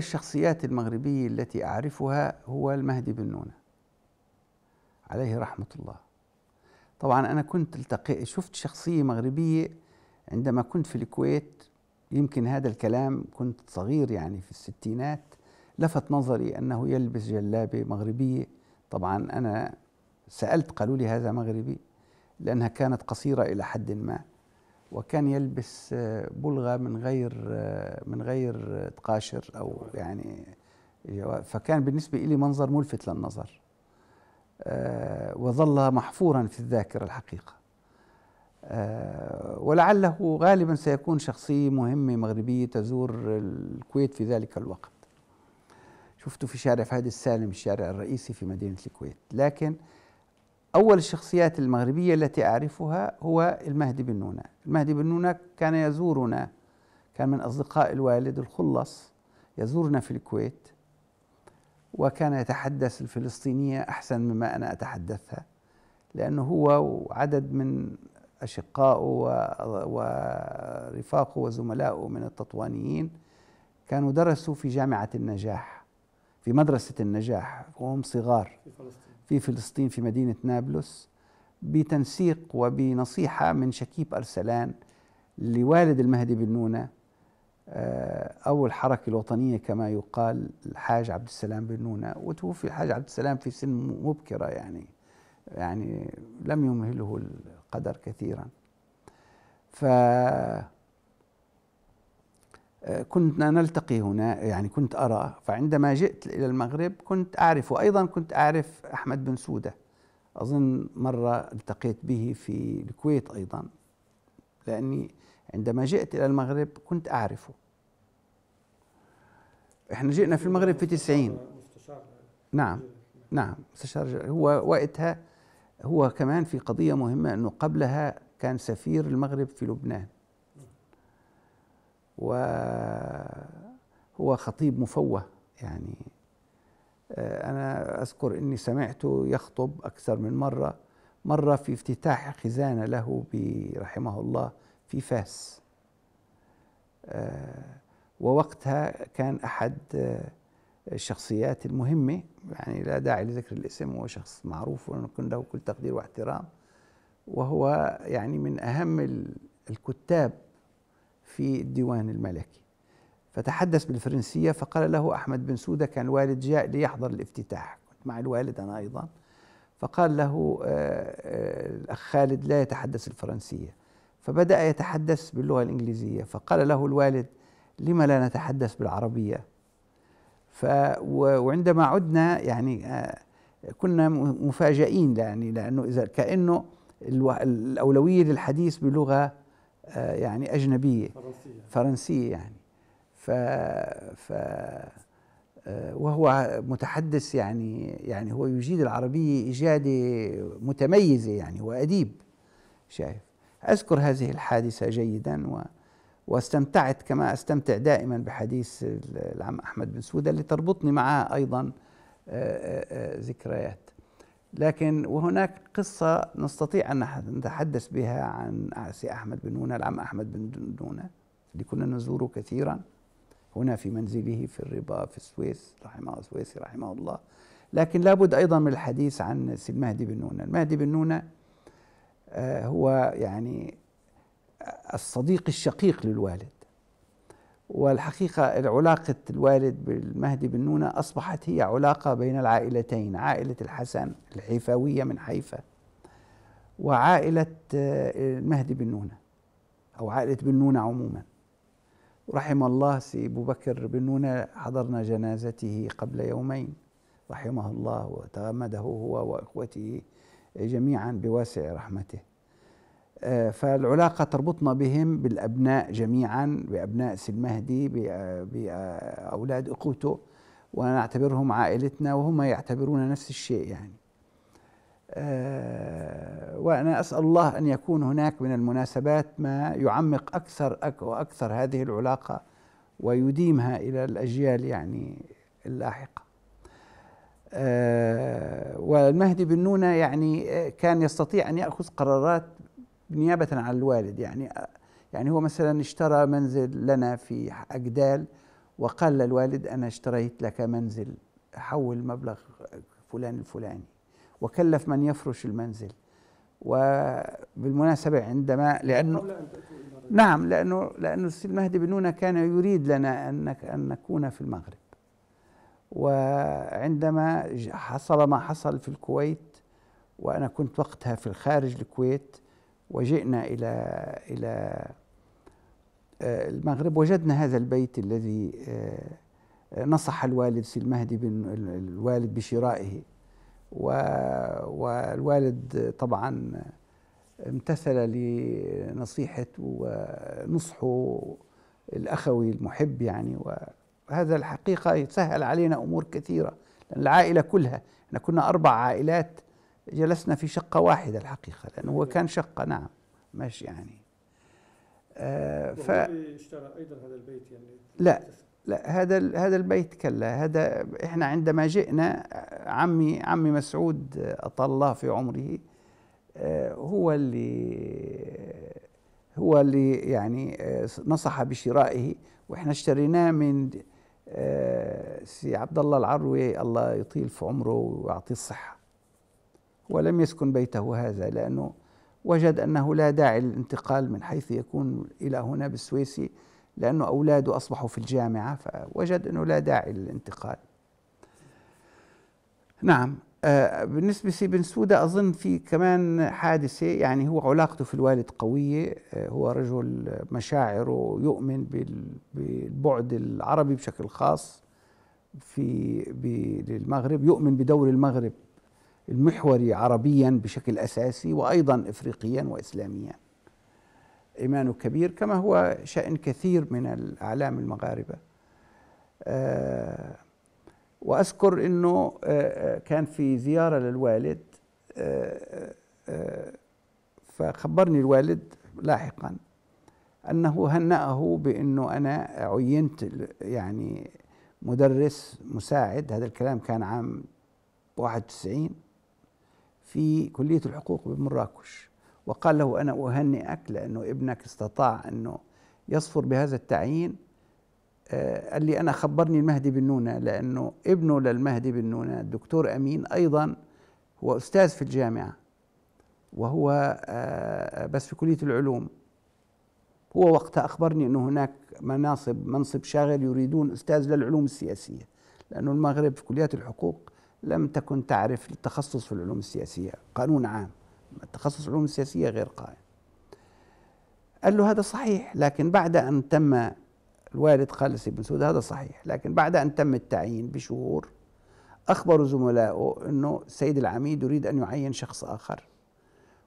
الشخصيات المغربية التي أعرفها هو المهدي بن نونة عليه رحمة الله. طبعا أنا كنت التقي شفت شخصية مغربية عندما كنت في الكويت يمكن هذا الكلام كنت صغير يعني في الستينات لفت نظري أنه يلبس جلابة مغربية. طبعا أنا سألت قالوا لي هذا مغربي لأنها كانت قصيرة إلى حد ما. وكان يلبس بلغة من غير من غير تقاشر أو يعني فكان بالنسبة لي منظر ملفت للنظر وظل محفورا في الذاكرة الحقيقة ولعله غالبا سيكون شخصية مهمة مغربية تزور الكويت في ذلك الوقت. شفته في شارع فهد السالم الشارع الرئيسي في مدينة الكويت لكن أول الشخصيات المغربية التي أعرفها هو المهدي بن نونة. المهدي بن نونة كان يزورنا كان من أصدقاء الوالد الخلص يزورنا في الكويت وكان يتحدث الفلسطينية أحسن مما أنا أتحدثها لأنه هو وعدد من أشقائه ورفاقه وزملائه من التطوانيين كانوا درسوا في جامعة النجاح في مدرسة النجاح وهم صغار. في فلسطين. في فلسطين في مدينة نابلس بتنسيق وبنصيحة من شكيب أرسلان لوالد المهدي بن نونة آه، أو الحركة الوطنية كما يقال الحاج عبد السلام بن نونة. وتوفي الحاج عبد السلام في سن مبكرة يعني يعني لم يمهله القدر كثيرا. ف كنا نلتقي هنا يعني كنت أرى فعندما جئت إلى المغرب كنت أعرف وأيضا كنت أعرف أحمد بن سودة. أظن مرة التقيت به في الكويت أيضا. لأني عندما جئت إلى المغرب كنت أعرفه. إحنا جئنا في المغرب في 90 نعم نعم مستشار هو وقتها هو كمان في قضية مهمة أنه قبلها كان سفير المغرب في لبنان. وهو خطيب مفوه يعني. آه، أنا أذكر أني سمعته يخطب أكثر من مرة مرة في افتتاح خزانة له رحمه الله في فاس. آه، ووقتها كان أحد آه، الشخصيات المهمة يعني لا داعي لذكر الاسم هو شخص معروف ونكون له كل تقدير واحترام. وهو يعني من أهم الكتاب في الديوان الملكي. فتحدث بالفرنسية فقال له أحمد بن سودة كان الوالد جاء ليحضر الافتتاح. كنت مع الوالد أنا أيضا. فقال له آه، آه، الأخ خالد لا يتحدث الفرنسية. فبدأ يتحدث باللغة الإنجليزية. فقال له الوالد لما لا نتحدث بالعربية؟ ف وعندما عدنا يعني آه، كنا مفاجئين يعني لأنه إذا كأنه الأولوية للحديث بلغة يعني أجنبية. فرنسية, فرنسية يعني. ف, ف آه، وهو متحدث يعني يعني هو يجيد العربية إجادة متميزة يعني هو أديب شايف. أذكر هذه الحادثة جيدا و واستمتعت كما أستمتع دائما بحديث العم أحمد بن سودة اللي تربطني معه أيضا آه، ذكريات. لكن وهناك قصة نستطيع أن نتحدث بها عن سي أحمد بن نونة العم أحمد بن نونة اللي كنا نزوره كثيرا هنا في منزله في الربا في السويس رحمه السويسي رحمه الله. لكن لابد أيضا من الحديث عن سي المهدي بن نونة المهدي بن نونة آه، هو يعني الصديق الشقيق للوالد. والحقيقة علاقة الوالد بالمهدي بن نونة أصبحت هي علاقة بين العائلتين عائلة الحسن الحيفاوية من حيفا وعائلة آه، المهدي بن نونة أو عائلة بن نونة عموما. رحم الله سي أبو بكر بن نونة حضرنا جنازته قبل يومين. رحمه الله وتغمده هو وإخوته جميعا بواسع رحمته. فالعلاقة تربطنا بهم بالأبناء جميعا بأبناء المهدي بأولاد أخوته ونعتبرهم عائلتنا وهم يعتبرون نفس الشيء يعني. آه، وأنا أسأل الله أن يكون هناك من المناسبات ما يعمق أكثر وأكثر هذه العلاقة ويديمها إلى الأجيال يعني اللاحقة. آه، والمهدي بن نونة يعني كان يستطيع أن يأخذ قرارات نيابة عن الوالد يعني يعني هو مثلا اشترى منزل لنا في أجدال وقال للوالد أنا اشتريت لك منزل حول مبلغ فلان الفلاني وكلف من يفرش المنزل. وبالمناسبة عندما لأنه نعم لأنه لأنه السيد المهدي بن نونة كان يريد لنا أن أن نكون في المغرب. وعندما حصل ما حصل في الكويت وأنا كنت وقتها في الخارج الكويت وجئنا إلى إلى آه، المغرب وجدنا هذا البيت الذي آه، نصح الوالد سي المهدي بن الوالد بشرائه. والوالد طبعا امتثل لنصيحة ونصحه الأخوي المحب يعني. وهذا الحقيقة يسهل علينا أمور كثيرة لأن العائلة كلها إحنا كنا أربع عائلات جلسنا في شقة واحدة الحقيقة لأنه هو كان شقة نعم ماشي يعني. آه ف اشترى أيضا هذا البيت يعني؟ لا لا هذا هذا البيت كلا هذا إحنا عندما جئنا عمي عمي مسعود اطال الله في عمره آه، هو اللي هو اللي يعني آه، نصح بشرائه وإحنا اشتريناه من آه، سي عبد الله العروي الله يطيل في عمره ويعطيه الصحة. ولم يسكن بيته هذا لأنه وجد أنه لا داعي للانتقال من حيث يكون إلى هنا بالسويسي لأنه أولاده أصبحوا في الجامعة فوجد أنه لا داعي للانتقال. نعم آه بالنسبة لابن سودة أظن في كمان حادثة يعني هو علاقته في الوالد قوية آه هو رجل مشاعره يؤمن بالبعد العربي بشكل خاص في للمغرب يؤمن بدور المغرب. المحوري عربيا بشكل أساسي وأيضا إفريقيا وإسلاميا. إيمانه كبير كما هو شأن كثير من الأعلام المغاربة. آه، وأذكر أنه آه، آه، كان في زيارة للوالد فخبرني الوالد لاحقا أنه هنأه بأنه أنا عينت يعني مدرس مساعد هذا الكلام كان عام 91 في كلية الحقوق بمراكش وقال له أنا أهنئك لأنه ابنك استطاع أنه يصفر بهذا التعيين. آه، قال لي أنا خبرني المهدي بن نونة لأنه ابنه للمهدي بن نونة الدكتور أمين أيضا هو أستاذ في الجامعة. وهو آه، بس في كلية العلوم. هو وقتها أخبرني أنه هناك مناصب منصب شاغل يريدون أستاذ للعلوم السياسية. لأنه المغرب في كليات الحقوق لم تكن تعرف التخصص في العلوم السياسية. قانون عام. تخصص العلوم السياسية غير قائم. قال له هذا صحيح لكن بعد أن تم الوالد لسيد بن سعود هذا صحيح لكن بعد أن تم التعيين بشهور أخبروا زملائه أنه السيد العميد يريد أن يعين شخص آخر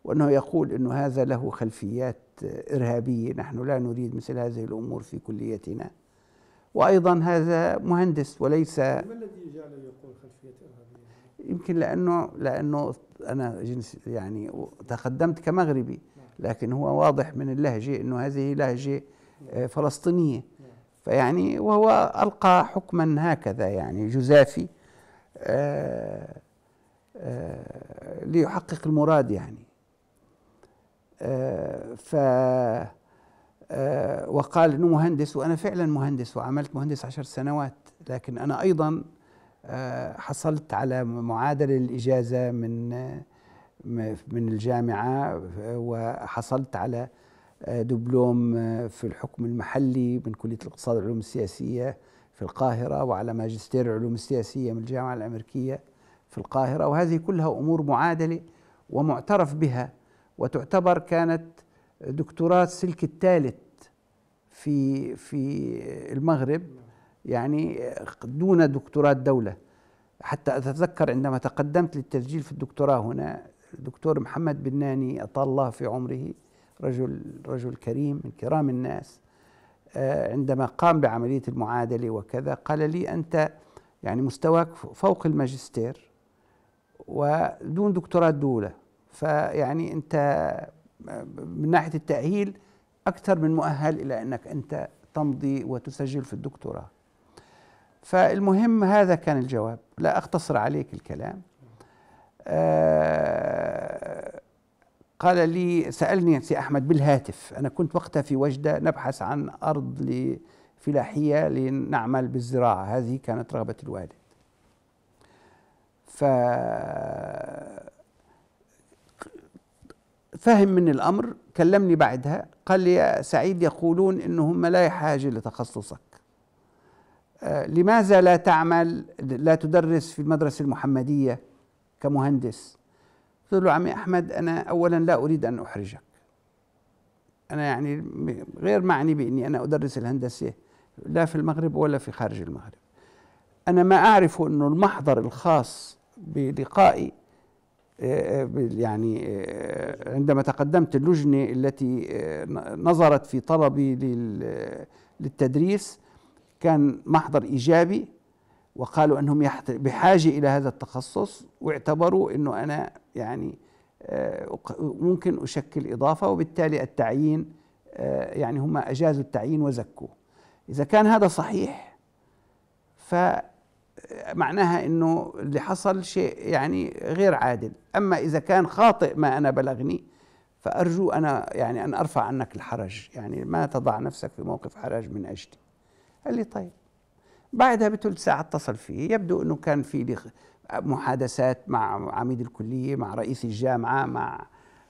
وأنه يقول أنه هذا له خلفيات إرهابية نحن لا نريد مثل هذه الأمور في كليتنا. وأيضا هذا مهندس وليس ما الذي جعله يقول خلفية إرهابية؟ يمكن لأنه لأنه أنا جنس يعني تقدمت كمغربي لكن هو واضح من اللهجة أنه هذه لهجة آه، فلسطينية. فيعني وهو ألقى حكما هكذا يعني جزافي آه، آه، ليحقق المراد يعني. ف وقال إنه مهندس وأنا فعلا مهندس وعملت مهندس عشر سنوات. لكن أنا أيضا آه، حصلت على معادلة الإجازة من من الجامعة وحصلت على آه، دبلوم آه، في الحكم المحلي من كلية الاقتصاد والعلوم السياسية في القاهرة وعلى ماجستير العلوم السياسية من الجامعة الأمريكية في القاهرة. وهذه كلها أمور معادلة ومعترف بها. وتعتبر كانت دكتوراه سلك الثالث في في المغرب يعني دون دكتوراه دولة. حتى أتذكر عندما تقدمت للتسجيل في الدكتوراه هنا الدكتور محمد بناني أطال الله في عمره رجل رجل كريم من كرام الناس آه، عندما قام بعملية المعادلة وكذا قال لي أنت يعني مستواك فوق الماجستير ودون دكتوراه دولة. فيعني أنت من ناحية التأهيل أكثر من مؤهل إلى أنك أنت تمضي وتسجل في الدكتوراه. فالمهم هذا كان الجواب. لا أختصر عليك الكلام. آه قال لي سألني سي أحمد بالهاتف. أنا كنت وقتها في وجدة نبحث عن أرض فلاحية لنعمل بالزراعة. هذه كانت رغبة الوالد. ف فهم من الأمر كلمني بعدها قال لي يا سعيد يقولون إنهم لا حاجة لتخصصك. آه، لماذا لا تعمل؟ لا تدرس في المدرسة المحمدية كمهندس. قلت له عمي أحمد أنا أولا لا أريد أن أحرجك. أنا يعني غير معني بإني أنا أدرس الهندسة لا في المغرب ولا في خارج المغرب. أنا ما أعرف أنه المحضر الخاص بلقائي يعني عندما تقدمت اللجنة التي نظرت في طلبي للتدريس كان محضر إيجابي وقالوا أنهم بحاجة إلى هذا التخصص واعتبروا إنه أنا يعني ممكن أشكل إضافة وبالتالي التعيين يعني هم أجازوا التعيين وزكوه. إذا كان هذا صحيح فمعناها إنه اللي حصل شيء يعني غير عادل. أما إذا كان خاطئ ما أنا بلغني فأرجو أنا يعني أن أرفع عنك الحرج. يعني ما تضع نفسك في موقف حرج من أجلي. قال لي طيب. بعدها بثلث ساعة اتصل فيه. يبدو أنه كان في محادثات مع عميد الكلية مع رئيس الجامعة مع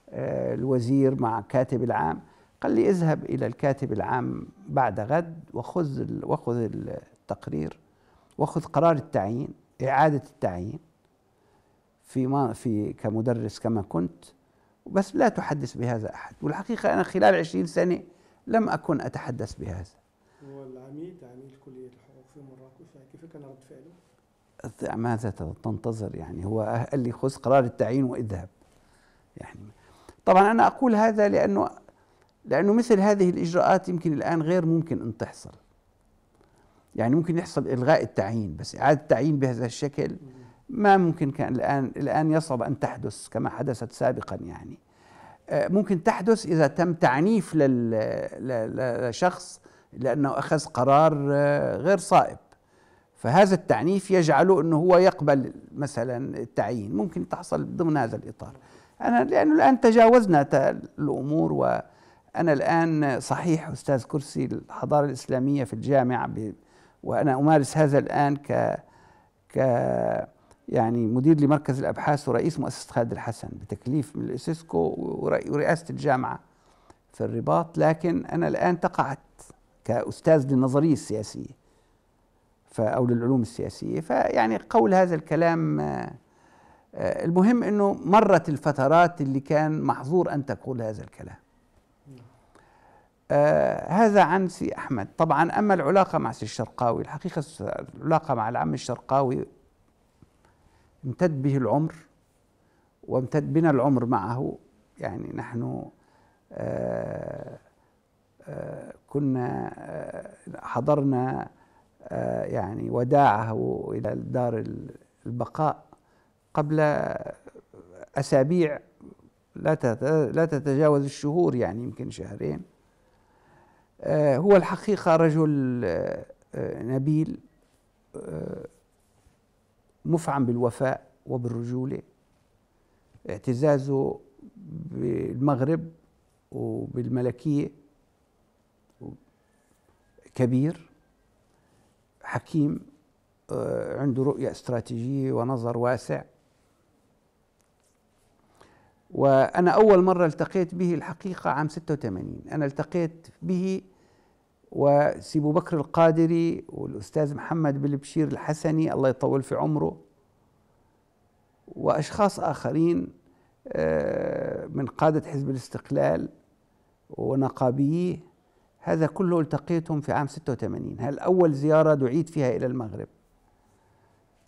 آه، الوزير مع كاتب العام. قال لي اذهب إلى الكاتب العام بعد غد وخذ وخذ التقرير. وخذ قرار التعيين إعادة التعيين في ما في كمدرس كما كنت بس لا تحدث بهذا أحد. والحقيقة أنا خلال عشرين سنة لم أكن أتحدث بهذا. والعميد عميد كلية الحقوق في مراكش يعني كيف كان رد فعله؟ ماذا تنتظر يعني؟ هو قال لي خذ قرار التعيين واذهب. يعني طبعا أنا أقول هذا لأنه لأنه مثل هذه الإجراءات يمكن الآن غير ممكن أن تحصل. يعني ممكن يحصل إلغاء التعيين بس إعادة التعيين بهذا الشكل ما ممكن كان الآن الآن يصعب أن تحدث كما حدثت سابقا يعني. آه، ممكن تحدث إذا تم تعنيف لشخص لأنه أخذ قرار آه، غير صائب. فهذا التعنيف يجعله أنه هو يقبل مثلا التعيين. ممكن تحصل ضمن هذا الإطار. أنا لأنه الآن تجاوزنا الأمور وأنا الآن صحيح أستاذ كرسي الحضارة الإسلامية في الجامعة وأنا أمارس هذا الآن ك ك يعني مدير لمركز الأبحاث ورئيس مؤسسة خالد الحسن بتكليف من الإسيسكو ورئاسة الجامعة في الرباط. لكن أنا الآن تقعت كأستاذ للنظرية السياسية أو للعلوم السياسية. فيعني قول هذا الكلام آه، المهم أنه مرت الفترات اللي كان محظور أن تقول هذا الكلام. آه هذا عن سي أحمد. طبعا أما العلاقة مع سي الشرقاوي الحقيقة العلاقة مع العم الشرقاوي امتد به العمر وامتد بنا العمر معه. يعني نحن آه كنا حضرنا يعني وداعه إلى دار البقاء قبل أسابيع لا لا تتجاوز الشهور يعني يمكن شهرين. هو الحقيقة رجل نبيل مفعم بالوفاء وبالرجولة. اعتزازه بالمغرب وبالملكية. كبير حكيم آه، عنده رؤية استراتيجية ونظر واسع. وأنا أول مرة التقيت به الحقيقة عام 86 أنا التقيت به وسي أبو بكر القادري والأستاذ محمد بن بشير الحسني الله يطول في عمره وأشخاص آخرين آه، من قادة حزب الاستقلال ونقابيه. هذا كله التقيتهم في عام 86 هل أول زيارة دعيت فيها إلى المغرب؟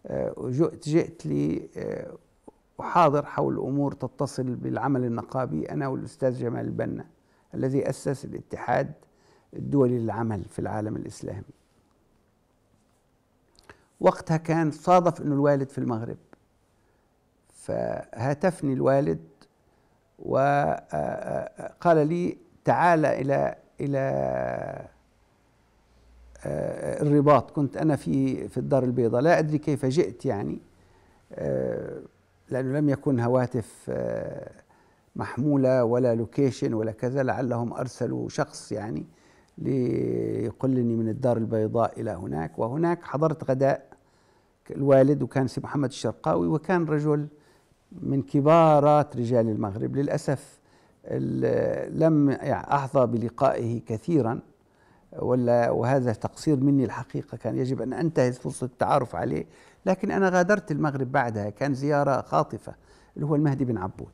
آه، جئت جئت لي آه، أحاضر حول أمور تتصل بالعمل النقابي أنا والأستاذ جمال البنا الذي أسس الاتحاد. الدولي للعمل في العالم الإسلامي. وقتها كان صادف أنه الوالد في المغرب. فهاتفني الوالد وقال آه، لي تعال إلى آه، الرباط. كنت أنا في في الدار البيضاء. لا أدري كيف جئت يعني آه، لأنه لم يكن هواتف آه، محمولة ولا لوكيشن ولا كذا. لعلهم أرسلوا شخص يعني ليقلني من الدار البيضاء إلى هناك. وهناك حضرت غداء الوالد وكان سي محمد الشرقاوي وكان رجل من كبارات رجال المغرب. للأسف لم أحظى بلقائه كثيرا. ولا وهذا تقصير مني الحقيقة. كان يجب أن أنتهز فرصة التعارف عليه. لكن أنا غادرت المغرب بعدها. كان زيارة خاطفة اللي هو المهدي بن عبود.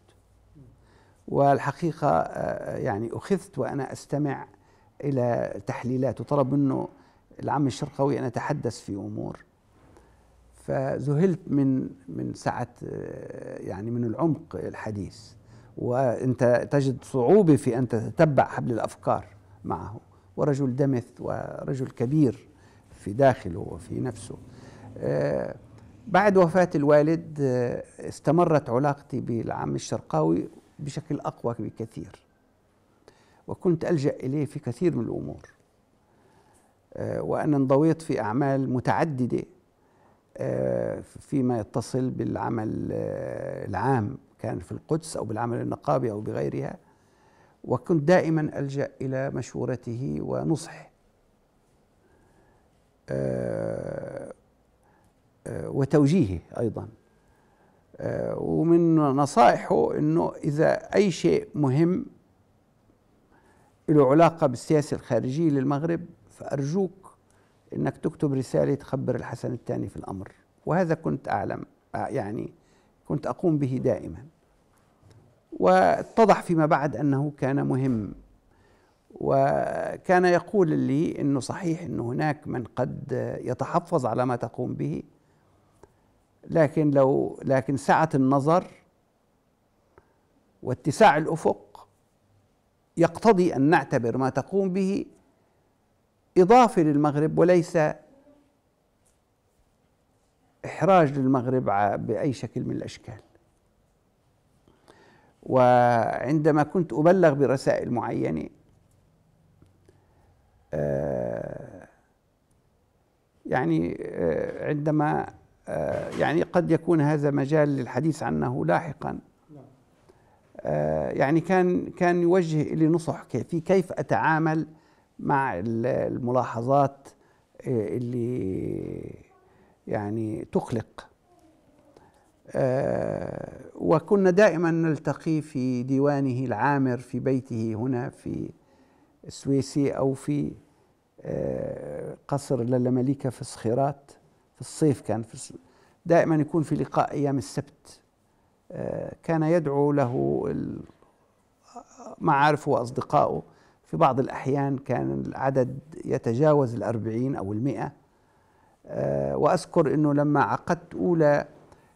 والحقيقة آه، يعني أخذت وأنا أستمع إلى تحليلات وطلب منه العم الشرقاوي أن أتحدث في أمور. فذهلت من من سعة يعني من العمق الحديث. وأنت تجد صعوبة في أن تتبع حبل الأفكار معه. ورجل دمث ورجل كبير في داخله وفي نفسه. آه، بعد وفاة الوالد آه، استمرت علاقتي بالعم الشرقاوي بشكل أقوى بكثير. وكنت ألجأ إليه في كثير من الأمور. آه، وأنا انضويت في أعمال متعددة فيما يتصل بالعمل العام كان في القدس أو بالعمل النقابي أو بغيرها. وكنت دائما ألجأ إلى مشورته ونصحه. آه، آه، وتوجيهه أيضا. آه، ومن نصائحه أنه إذا أي شيء مهم له علاقة بالسياسة الخارجية للمغرب فأرجوك أنك تكتب رسالة تخبر الحسن الثاني في الأمر. وهذا كنت أعلم يعني كنت أقوم به دائما. واتضح فيما بعد أنه كان مهم. وكان يقول لي إنه صحيح انه هناك من قد يتحفظ على ما تقوم به. لكن لو لكن سعة النظر واتساع الأفق يقتضي أن نعتبر ما تقوم به اضافه للمغرب وليس إحراج للمغرب بأي شكل من الأشكال. وعندما كنت أبلغ برسائل معينة آه، يعني آه، عندما آه، يعني قد يكون هذا مجال للحديث عنه لاحقا. يعني كان كان يوجه لي نصح في كيف أتعامل مع الملاحظات اللي يعني تقلق. آه، وكنا دائما نلتقي في ديوانه العامر في بيته هنا في السويسي أو في آه، قصر للمليكة في الصخيرات في الصيف كان في دائما يكون في لقاء أيام السبت. آه، كان يدعو له معارفه وأصدقائه. في بعض الأحيان كان العدد يتجاوز الأربعين أو المئة. وأذكر أنه لما عقدت أولى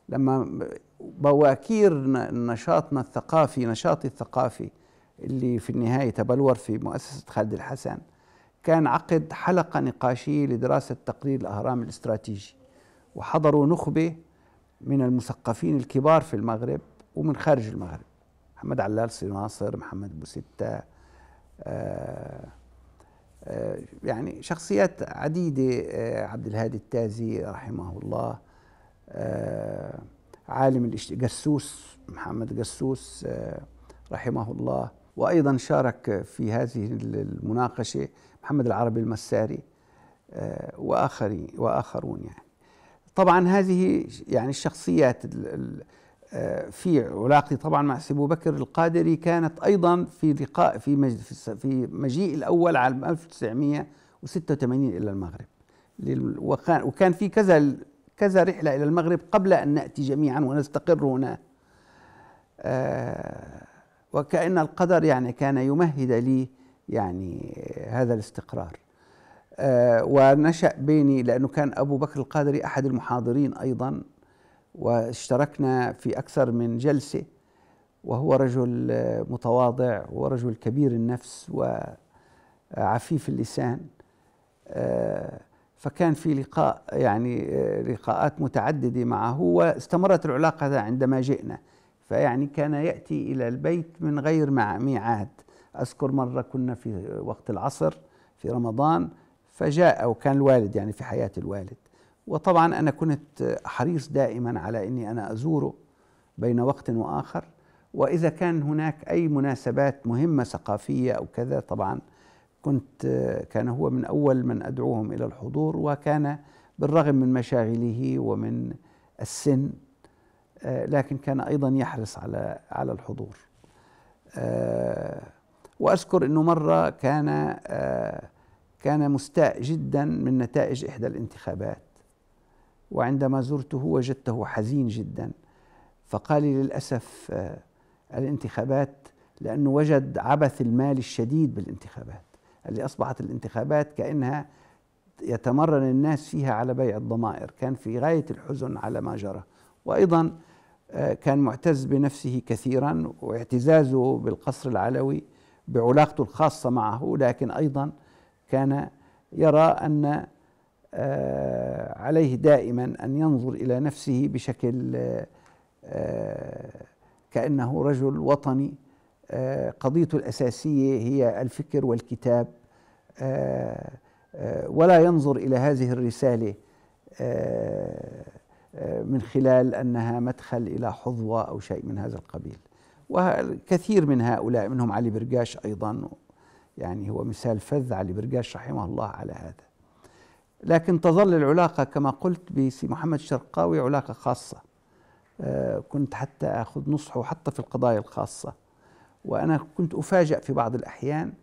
لما بواكير نشاطنا الثقافي نشاطي الثقافي اللي في النهاية تبلور في مؤسسة خالد الحسن كان عقد حلقة نقاشية لدراسة تقرير الأهرام الاستراتيجي. وحضروا نخبة من المثقفين الكبار في المغرب ومن خارج المغرب. محمد علال ناصر محمد بوستة آه آه يعني شخصيات عديدة آه عبد الهادي التازي رحمه الله آه، عالم جسوس محمد جسوس آه، رحمه الله وأيضا شارك في هذه المناقشة محمد العربي المساري واخرين وآخرون يعني. طبعا هذه يعني الشخصيات في علاقتي طبعا مع أبو بكر القادري كانت أيضا في لقاء في في مجيء الأول عام 1986 إلى المغرب. وكان في كذا كذا رحلة إلى المغرب قبل أن نأتي جميعا ونستقر هنا. آه وكأن القدر يعني كان يمهد لي يعني هذا الاستقرار. آه ونشأ بيني لأنه كان أبو بكر القادري أحد المحاضرين أيضا واشتركنا في أكثر من جلسة وهو رجل متواضع ورجل كبير النفس وعفيف اللسان. آه فكان في لقاء يعني آه، لقاءات متعددة معه واستمرت العلاقة عندما جئنا. فيعني كان يأتي إلى البيت من غير ميعاد. أذكر مرة كنا في وقت العصر في رمضان فجاء وكان الوالد يعني في حياة الوالد. وطبعا أنا كنت حريص دائما على إني أنا أزوره بين وقت وآخر. وإذا كان هناك أي مناسبات مهمة ثقافية أو كذا طبعا كنت كان هو من أول من أدعوهم إلى الحضور وكان بالرغم من مشاغله ومن السن لكن كان أيضا يحرص على على الحضور. وأذكر أنه مرة كان كان مستاء جدا من نتائج إحدى الانتخابات. وعندما زرته وجدته حزين جدا. فقال لي للأسف الانتخابات لأنه وجد عبث المال الشديد بالانتخابات اللي أصبحت الانتخابات كأنها يتمرن الناس فيها على بيع الضمائر. كان في غاية الحزن على ما جرى. وأيضا آه، كان معتز بنفسه كثيرا واعتزازه بالقصر العلوي بعلاقته الخاصة معه. لكن أيضا كان يرى أن آه، عليه دائما أن ينظر إلى نفسه بشكل آه، كأنه رجل وطني. قضيته الأساسية هي الفكر والكتاب. ولا ينظر إلى هذه الرسالة من خلال أنها مدخل إلى حظوة أو شيء من هذا القبيل. وكثير من هؤلاء منهم علي برقاش أيضا يعني هو مثال فذ علي برقاش رحمه الله على هذا. لكن تظل العلاقة كما قلت بسي محمد الشرقاوي علاقة خاصة. آه، كنت حتى أخذ نصحه حتى في القضايا الخاصة. وأنا كنت أفاجأ في بعض الأحيان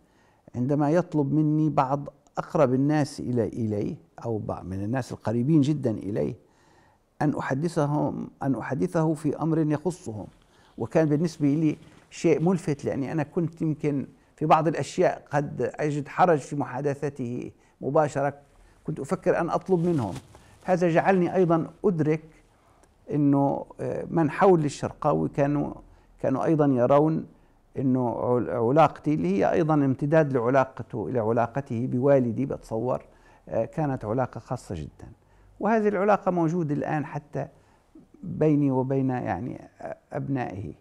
عندما يطلب مني بعض أقرب الناس إلى إليه أو من الناس القريبين جدا إليه أن أحدثهم أن أحدثه في أمر يخصهم. وكان بالنسبة لي شيء ملفت لأني أنا كنت يمكن في بعض الأشياء قد أجد حرج في محادثته مباشرة. كنت أفكر أن أطلب منهم. هذا جعلني أيضا أدرك أنه آه، من حول الشرقاوي كانوا كانوا أيضا يرون أنه علاقتي اللي هي أيضا امتداد لعلاقته إلى علاقته بوالدي بتصور آه، كانت علاقة خاصة جدا. وهذه العلاقة موجودة الآن حتى بيني وبين يعني أبنائه.